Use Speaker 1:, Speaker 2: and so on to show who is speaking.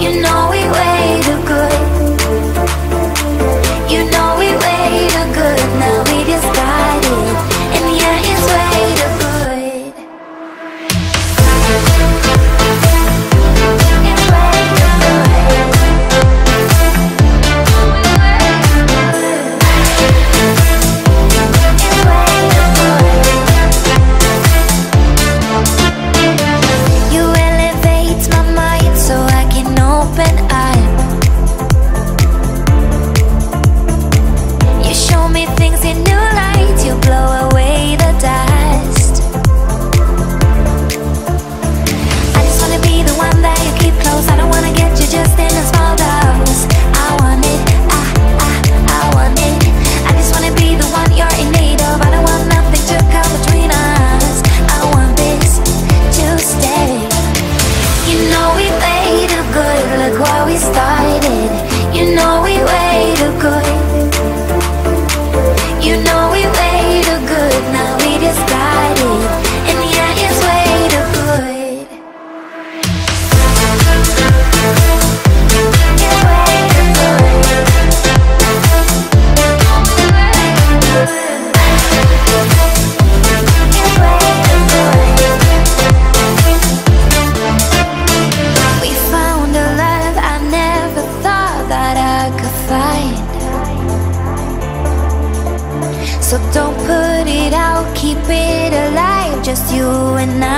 Speaker 1: You know we wait. So don't put it out, keep it alive, just you and I.